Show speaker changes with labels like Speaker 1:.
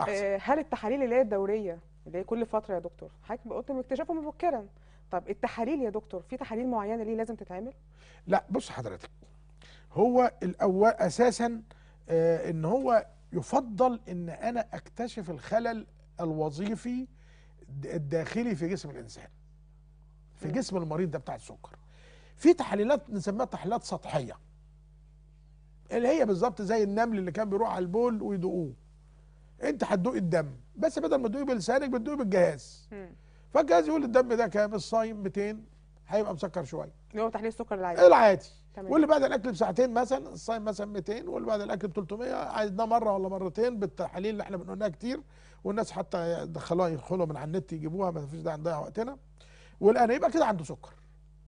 Speaker 1: أحسن.
Speaker 2: آه، هل التحاليل اللي هي الدورية اللي هي كل فترة يا دكتور حضرتك قلت اكتشافه مبكرا. طب التحاليل يا دكتور في تحاليل معينة ليه لازم تتعمل؟
Speaker 1: لا بص حضرتك هو الأول أساسا آه إن هو يفضل إن أنا أكتشف الخلل الوظيفي الداخلي في جسم الإنسان في. جسم المريض ده بتاع السكر. في تحليلات نسميها تحليلات سطحية اللي هي بالظبط زي النمل اللي كان بيروح على البول ويدوقوه. انت هتدوق الدم. بس بدل ما تدوقيه بلسانك بتدوقيه بالجهاز. فالجهاز يقول الدم ده كام؟ الصايم 200 هيبقى مسكر شوية.
Speaker 2: اللي هو تحليل السكر العادي.
Speaker 1: العادي. واللي بعد الأكل بساعتين مثلا الصايم مثلا 200 واللي بعد الأكل ب 300 عايزناه مرة ولا مرتين بالتحاليل اللي إحنا بنقولها كتير. والناس حتى دخلوها يدخلوا من على النت يجيبوها ما فيش داعي نضيع وقتنا. والآن يبقى كده عنده سكر.